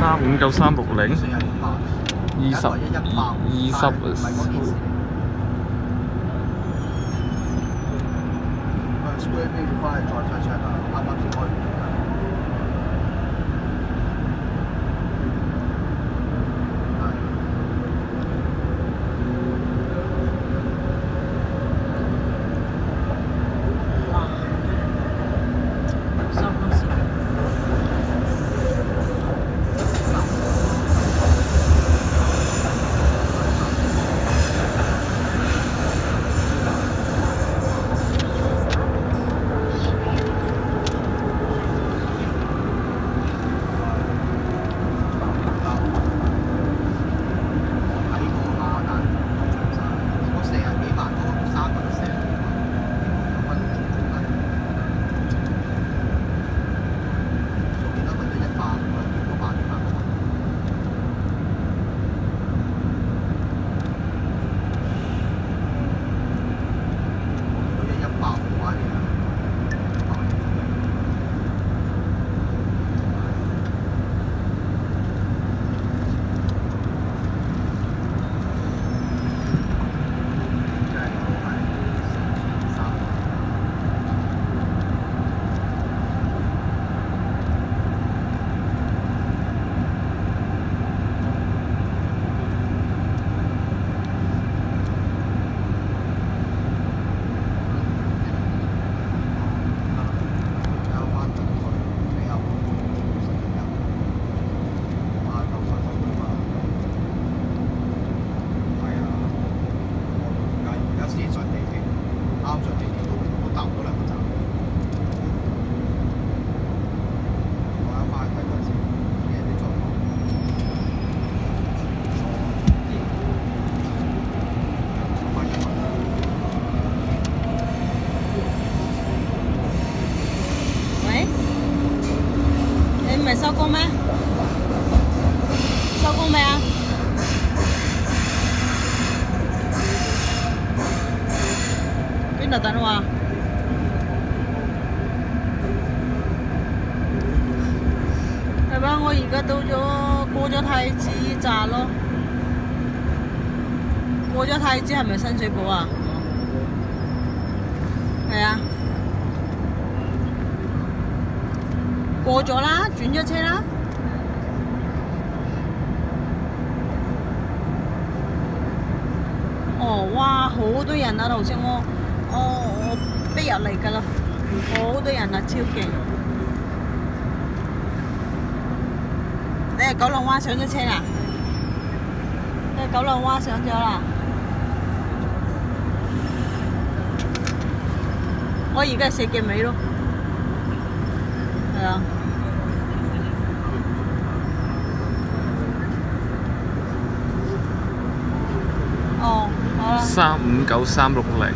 三五九三六零，二十一，二十。收工咩？收工未啊？边度等我啊？係嘛？我而家到咗过咗太子站咯。过咗太子系咪深水埗啊？系啊。過咗啦，轉咗車啦。哦，哇，好多人啊！頭先我，哦，我逼入嚟噶啦，好多人啊，超勁。你係九龍灣上咗車啦？你係九龍灣上咗啦？我而家係石硤尾咯。係啊。哦，好啦。三五九三六零，